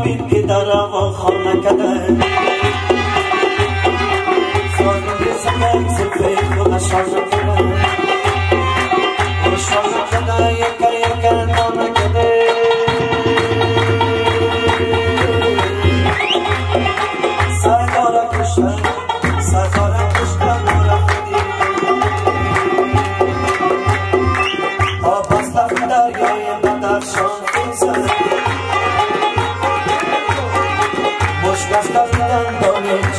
ببین که در هوا خانه کده سازم سگه سفه خدا شازه کده و شازه کده یکه یکه نامه کده سرکارا کشتن سرکارا کشتن و رفتی آب از مشکست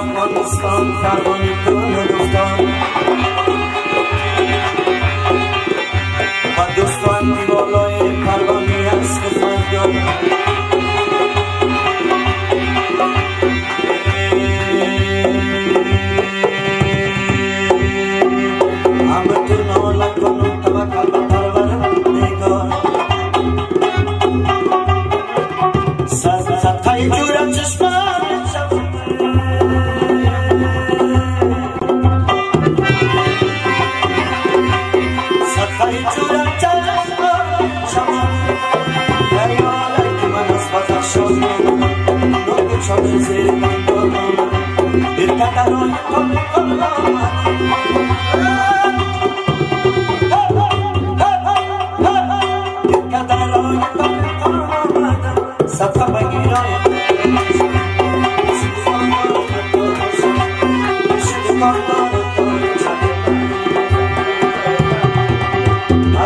افغانستان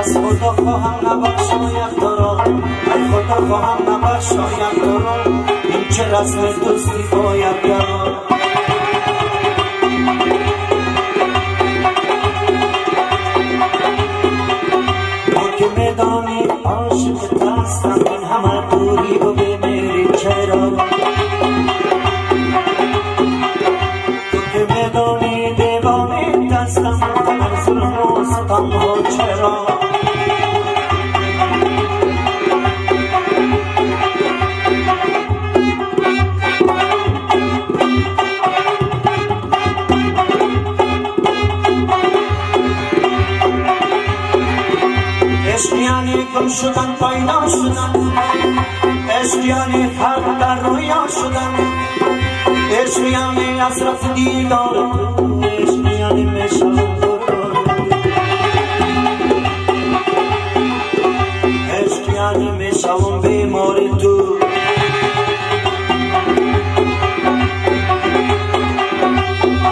از خدا خواهم نبخشاید دارم ای خدا خواهم نبخشاید دارم این چه رسم دوستی باید گم شدن پیدا شدن عشق یعنی حق در رویا شدن عشق یعنی اصرف دیدار عشق یعنی مشان عشق یعنی می‌شوم بیماری تو.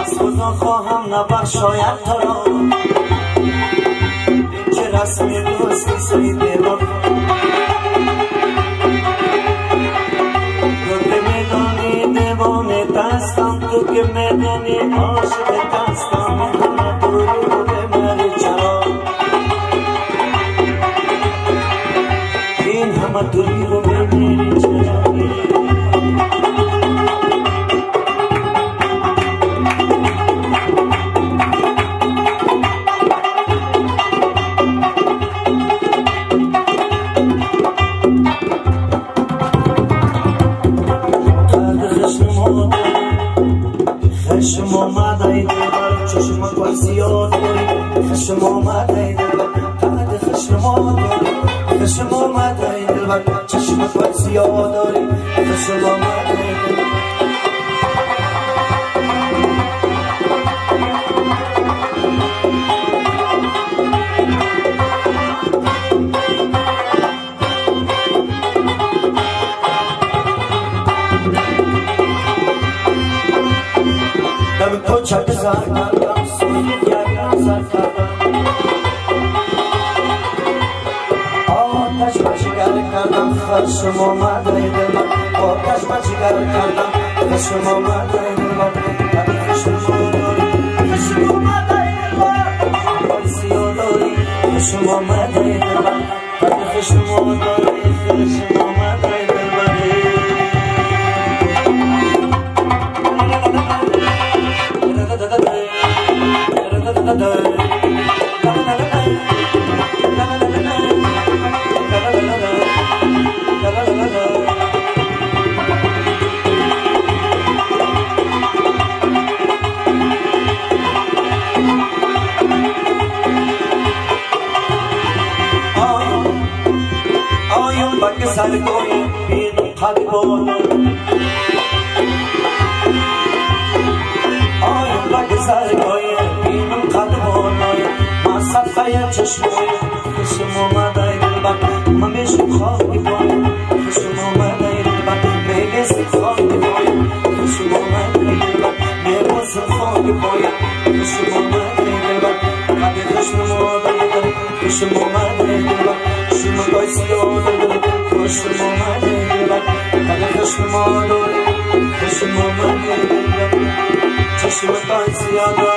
از خدا خواهم نبخشاید تو را. چه رسمی دوستی آمده ای دلبر چشم پای زیاد داری. خشم آمده ای دلبر قد خشم آمده خشم آمده ای دلبر چشم پای زیاد داری. خشم آمده ای دلبر سوی یک نظر کردم آتش و جگر کردم خشم آمده دل من آتش و جگر کردم خشم آمده دل من خشم آمده دل من خشم آمده دل من قد بود آیم بگ سرگوی بین قد بود ما صفحه چشموی خشم اومده دلبر من بشم خواهی باید خشم اومده دلبر میگسی خواهی باید خشم اومده دلبر میگسی خواهی باید خشم اومده دلبر قد خشم اومده دلبر دلبر شما بایسی آدم خوشم آمده خوشم